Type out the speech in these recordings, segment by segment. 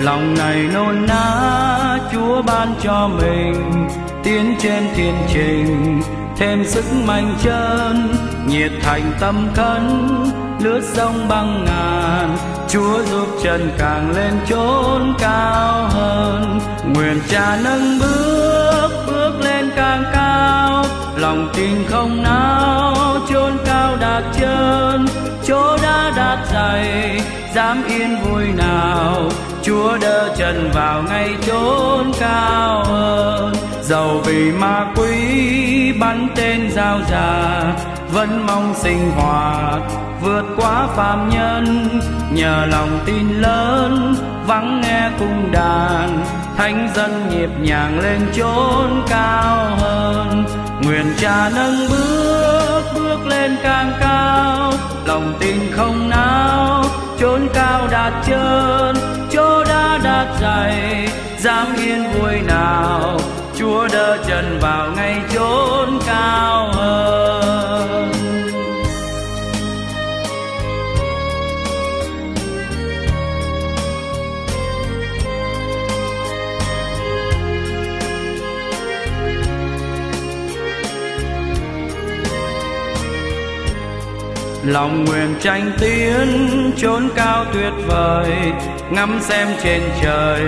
lòng này nôn ná, chúa ban cho mình, tiến trên thiên trình, thêm sức mạnh chân, nhiệt thành tâm khấn, lướt sông băng ngàn. Chúa giúp chân càng lên chốn cao hơn, nguyện cha nâng bước bước lên càng cao. Lòng tin không nao ai dám yên vui nào, chúa đỡ chân vào ngay chốn cao hơn. Giàu vì ma quý, bắn tên giao già, vẫn mong sinh hoạt, vượt qua phàm nhân. Nhờ lòng tin lớn, vắng nghe cung đàn, thánh dân nhịp nhàng lên chốn cao hơn. Nguyện cha nâng bước bước lên càng cao, lòng tin không nao chốn cao đạt chân chỗ đã đạt dày dám yên vui nào. Lòng nguyện tranh tiến, chốn cao tuyệt vời, ngắm xem trên trời,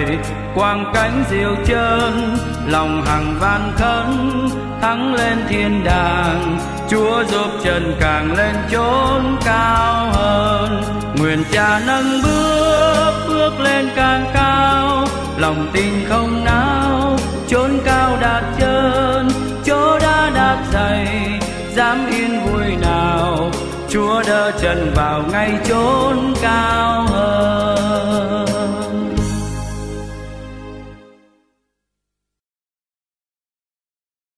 quang cánh diệu chân, lòng hằng van khấn, thắng lên thiên đàng. Chúa giúp chân càng lên chốn cao hơn, nguyện cha nâng bước bước lên càng cao. Lòng tin không nao, chốn cao đạt chân, chỗ đã đạt dày, dám yên vui nào chúa đỡ chân vào ngay chốn cao.